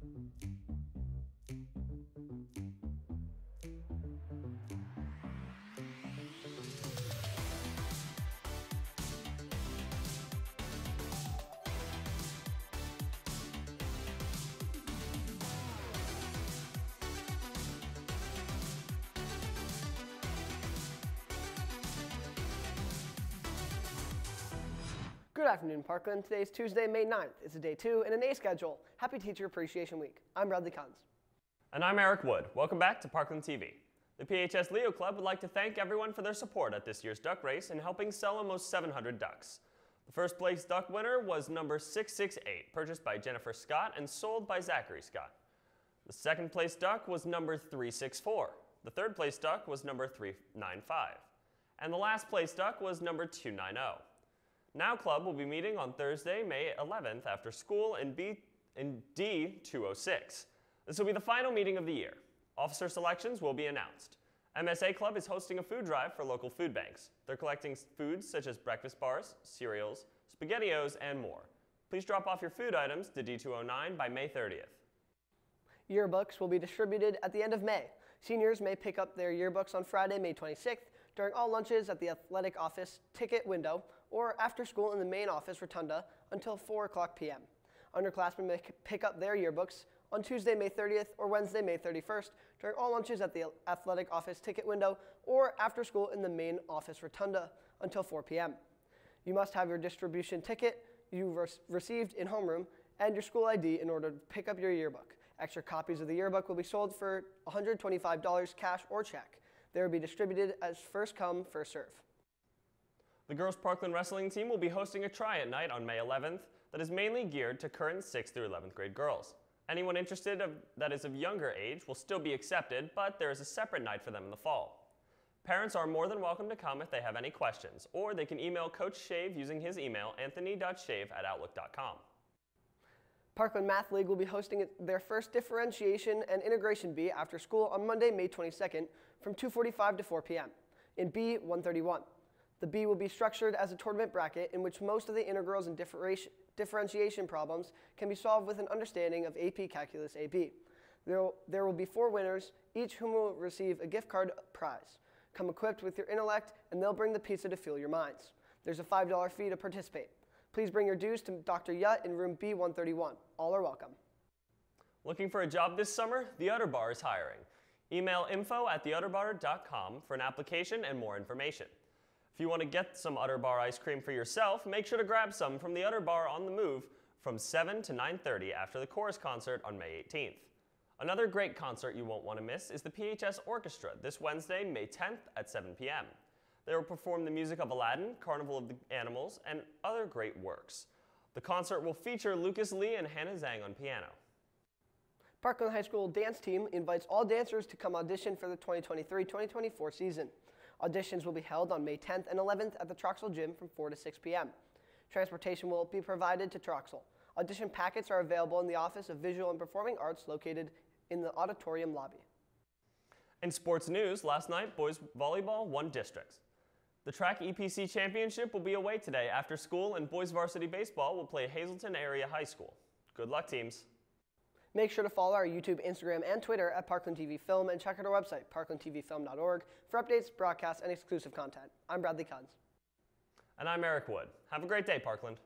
Thank you. Good afternoon, Parkland. Today is Tuesday, May 9th. It's a day two in an A schedule. Happy Teacher Appreciation Week. I'm Bradley Kunz. And I'm Eric Wood. Welcome back to Parkland TV. The PHS Leo Club would like to thank everyone for their support at this year's duck race and helping sell almost 700 ducks. The first place duck winner was number 668, purchased by Jennifer Scott and sold by Zachary Scott. The second place duck was number 364. The third place duck was number 395. And the last place duck was number 290. Now Club will be meeting on Thursday, May 11th after school in, B, in D206. This will be the final meeting of the year. Officer selections will be announced. MSA Club is hosting a food drive for local food banks. They're collecting foods such as breakfast bars, cereals, SpaghettiOs, and more. Please drop off your food items to D209 by May 30th. Yearbooks will be distributed at the end of May. Seniors may pick up their yearbooks on Friday, May 26th during all lunches at the athletic office ticket window or after school in the main office rotunda until 4 o'clock p.m. Underclassmen may pick up their yearbooks on Tuesday, May 30th or Wednesday, May 31st during all lunches at the athletic office ticket window or after school in the main office rotunda until 4 p.m. You must have your distribution ticket you re received in homeroom and your school ID in order to pick up your yearbook. Extra copies of the yearbook will be sold for $125 cash or check. They will be distributed as first come, first serve. The girls Parkland wrestling team will be hosting a try-out night on May 11th that is mainly geared to current 6th through 11th grade girls. Anyone interested of, that is of younger age will still be accepted, but there is a separate night for them in the fall. Parents are more than welcome to come if they have any questions, or they can email Coach Shave using his email, anthony.shave at outlook.com. Parkland Math League will be hosting their first differentiation and integration bee after school on Monday, May 22nd from 2.45 to 4 p.m. in B 131. The bee will be structured as a tournament bracket in which most of the integrals and differentiation problems can be solved with an understanding of AP Calculus AB. There will, there will be four winners, each whom will receive a gift card prize. Come equipped with your intellect, and they'll bring the pizza to fuel your minds. There's a $5 fee to participate. Please bring your dues to Dr. Yutt in room B131. All are welcome. Looking for a job this summer? The Udder Bar is hiring. Email info at theudderbar.com for an application and more information. If you want to get some Udder Bar ice cream for yourself, make sure to grab some from the Udder Bar on the move from 7 to 9.30 after the chorus concert on May 18th. Another great concert you won't want to miss is the PHS Orchestra this Wednesday, May 10th at 7 p.m. They will perform the music of Aladdin, Carnival of the Animals, and other great works. The concert will feature Lucas Lee and Hannah Zhang on piano. Parkland High School dance team invites all dancers to come audition for the 2023-2024 season. Auditions will be held on May 10th and 11th at the Troxell Gym from 4 to 6 p.m. Transportation will be provided to Troxell. Audition packets are available in the Office of Visual and Performing Arts located in the auditorium lobby. In sports news, last night, boys volleyball won districts. The track EPC championship will be away today after school, and boys varsity baseball will play Hazleton Area High School. Good luck, teams. Make sure to follow our YouTube, Instagram, and Twitter at Parkland TV Film and check out our website, parklandtvfilm.org, for updates, broadcasts, and exclusive content. I'm Bradley Kunz. And I'm Eric Wood. Have a great day, Parkland.